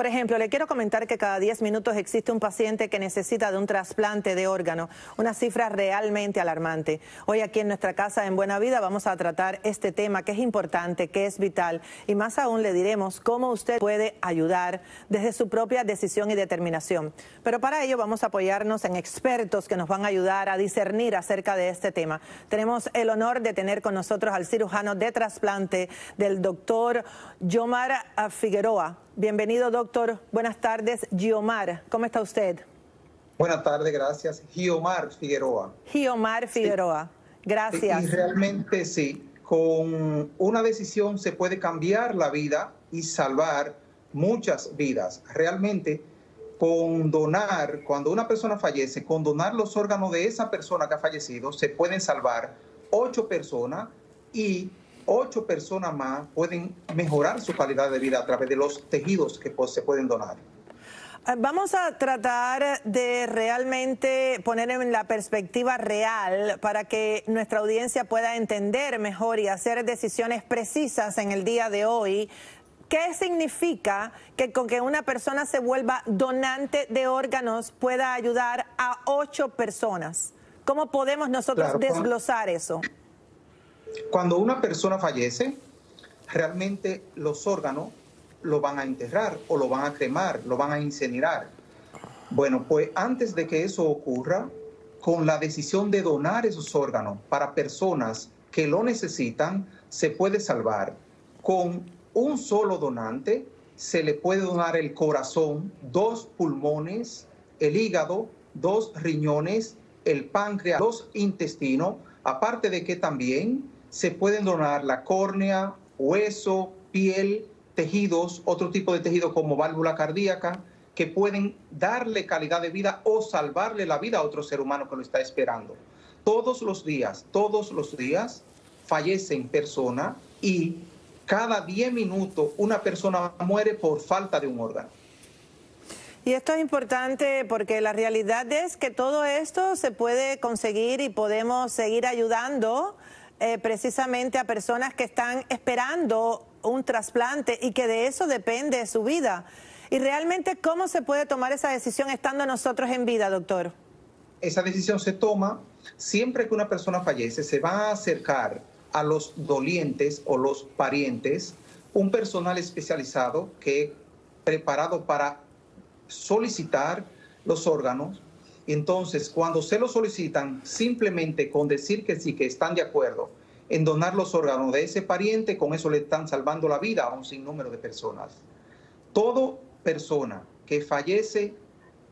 Por ejemplo, le quiero comentar que cada 10 minutos existe un paciente que necesita de un trasplante de órgano, una cifra realmente alarmante. Hoy aquí en nuestra casa en Buena Vida vamos a tratar este tema que es importante, que es vital y más aún le diremos cómo usted puede ayudar desde su propia decisión y determinación. Pero para ello vamos a apoyarnos en expertos que nos van a ayudar a discernir acerca de este tema. Tenemos el honor de tener con nosotros al cirujano de trasplante del doctor Yomar Figueroa. Bienvenido, doctor. Buenas tardes, Giomar. ¿Cómo está usted? Buenas tardes, gracias. Giomar Figueroa. Giomar Figueroa. Gracias. Y realmente sí, con una decisión se puede cambiar la vida y salvar muchas vidas. Realmente, con donar, cuando una persona fallece, con donar los órganos de esa persona que ha fallecido, se pueden salvar ocho personas y ocho personas más pueden mejorar su calidad de vida a través de los tejidos que pues, se pueden donar. Eh, vamos a tratar de realmente poner en la perspectiva real para que nuestra audiencia pueda entender mejor y hacer decisiones precisas en el día de hoy. ¿Qué significa que con que una persona se vuelva donante de órganos pueda ayudar a ocho personas? ¿Cómo podemos nosotros desglosar eso? Cuando una persona fallece, realmente los órganos lo van a enterrar o lo van a cremar, lo van a incinerar. Bueno, pues antes de que eso ocurra, con la decisión de donar esos órganos para personas que lo necesitan, se puede salvar. Con un solo donante se le puede donar el corazón, dos pulmones, el hígado, dos riñones, el páncreas, dos intestinos, aparte de que también se pueden donar la córnea, hueso, piel, tejidos, otro tipo de tejido como válvula cardíaca, que pueden darle calidad de vida o salvarle la vida a otro ser humano que lo está esperando. Todos los días, todos los días fallecen personas y cada 10 minutos una persona muere por falta de un órgano. Y esto es importante porque la realidad es que todo esto se puede conseguir y podemos seguir ayudando eh, precisamente a personas que están esperando un trasplante y que de eso depende su vida. Y realmente, ¿cómo se puede tomar esa decisión estando nosotros en vida, doctor? Esa decisión se toma siempre que una persona fallece, se va a acercar a los dolientes o los parientes un personal especializado que preparado para solicitar los órganos entonces, cuando se lo solicitan, simplemente con decir que sí, que están de acuerdo en donar los órganos de ese pariente, con eso le están salvando la vida a un sinnúmero de personas. Toda persona que fallece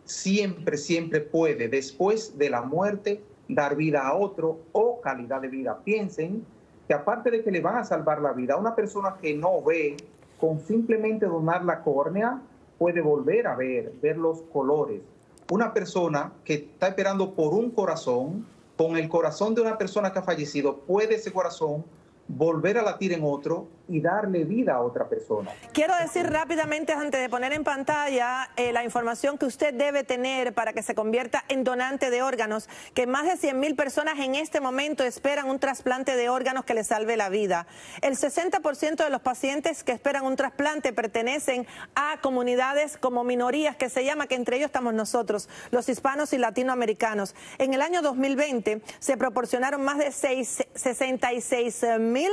siempre, siempre puede, después de la muerte, dar vida a otro o calidad de vida. Piensen que aparte de que le van a salvar la vida una persona que no ve, con simplemente donar la córnea, puede volver a ver, ver los colores, una persona que está esperando por un corazón, con el corazón de una persona que ha fallecido, puede ese corazón volver a latir en otro y darle vida a otra persona. Quiero decir rápidamente, antes de poner en pantalla eh, la información que usted debe tener para que se convierta en donante de órganos, que más de 100 mil personas en este momento esperan un trasplante de órganos que les salve la vida. El 60% de los pacientes que esperan un trasplante pertenecen a comunidades como minorías, que se llama, que entre ellos estamos nosotros, los hispanos y latinoamericanos. En el año 2020 se proporcionaron más de 66 mil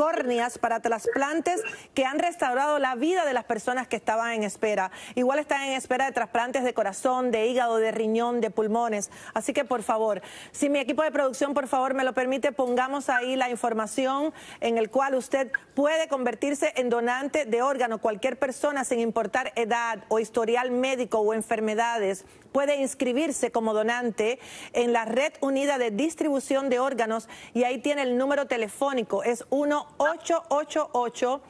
córneas para trasplantes que han restaurado la vida de las personas que estaban en espera. Igual están en espera de trasplantes de corazón, de hígado, de riñón, de pulmones. Así que por favor, si mi equipo de producción por favor me lo permite, pongamos ahí la información en el cual usted puede convertirse en donante de órgano. Cualquier persona sin importar edad o historial médico o enfermedades puede inscribirse como donante en la Red Unida de Distribución de Órganos y ahí tiene el número telefónico. Es 1 888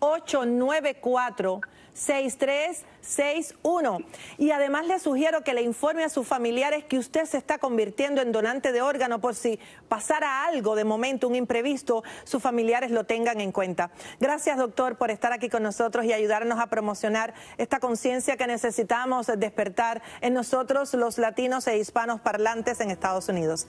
894 6361. Y además le sugiero que le informe a sus familiares que usted se está convirtiendo en donante de órgano por si pasara algo de momento, un imprevisto, sus familiares lo tengan en cuenta. Gracias, doctor, por estar aquí con nosotros y ayudarnos a promocionar esta conciencia que necesitamos despertar en nosotros, los latinos e hispanos parlantes en Estados Unidos.